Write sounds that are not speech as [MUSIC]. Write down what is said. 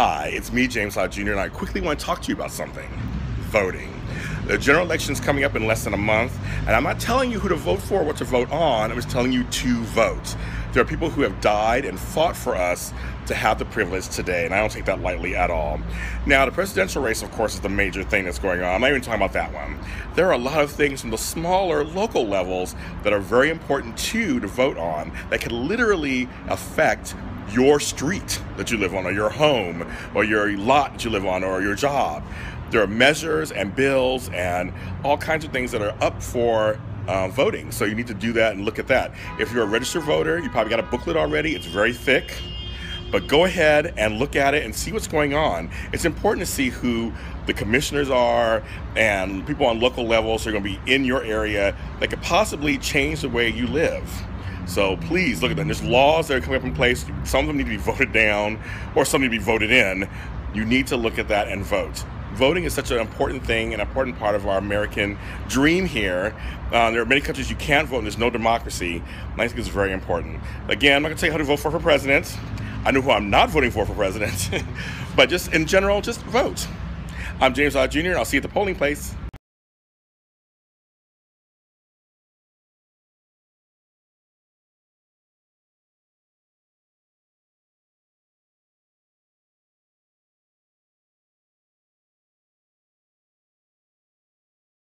Hi, it's me, James Lott Jr., and I quickly want to talk to you about something voting. The general election is coming up in less than a month, and I'm not telling you who to vote for, or what to vote on, I'm just telling you to vote. There are people who have died and fought for us to have the privilege today, and I don't take that lightly at all. Now, the presidential race, of course, is the major thing that's going on. I'm not even talking about that one. There are a lot of things from the smaller local levels that are very important too to vote on that can literally affect your street that you live on, or your home, or your lot that you live on, or your job. There are measures and bills and all kinds of things that are up for uh, voting. So you need to do that and look at that. If you're a registered voter, you probably got a booklet already. It's very thick. But go ahead and look at it and see what's going on. It's important to see who the commissioners are and people on local levels who are going to be in your area that could possibly change the way you live. So please look at them. There's laws that are coming up in place. Some of them need to be voted down or some need to be voted in. You need to look at that and vote voting is such an important thing, an important part of our American dream here. Uh, there are many countries you can't vote and there's no democracy. I think it's very important. Again, I'm not going to tell you how to vote for for president. I know who I'm not voting for for president. [LAUGHS] but just in general, just vote. I'm James Lott Jr., and I'll see you at the polling place.